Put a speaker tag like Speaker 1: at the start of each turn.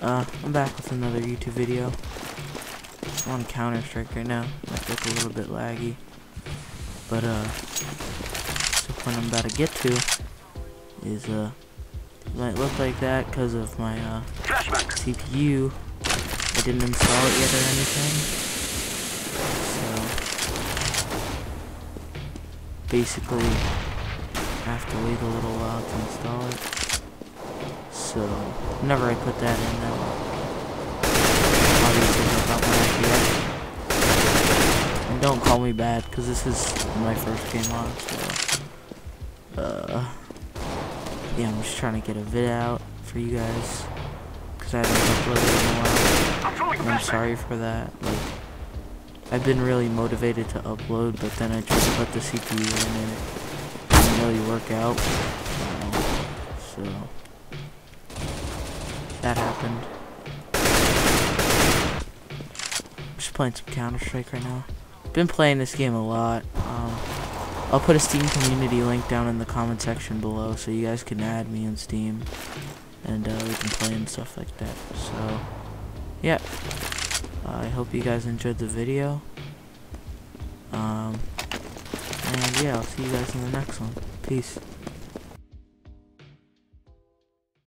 Speaker 1: Uh, I'm back with another YouTube video. I'm on Counter Strike right now. Might look a little bit laggy, but uh, the point I'm about to get to is uh, it might look like that because of my uh CPU. I didn't install it yet or anything, so basically I have to wait a little while to install it. So, whenever I put that in, then obviously I got my FPS. And don't call me bad, because this is my first game on, so... Uh... Yeah, I'm just trying to get a vid out for you guys. Because I haven't uploaded in a while. And I'm sorry for that. Like, I've been really motivated to upload, but then I to put the CPU in and it didn't really work out. Um, so that happened. Just playing some Counter Strike right now. Been playing this game a lot. Um, I'll put a Steam community link down in the comment section below so you guys can add me on Steam and uh, we can play and stuff like that. So, yeah. Uh, I hope you guys enjoyed the video. Um, and yeah, I'll see you guys in the next one. Peace.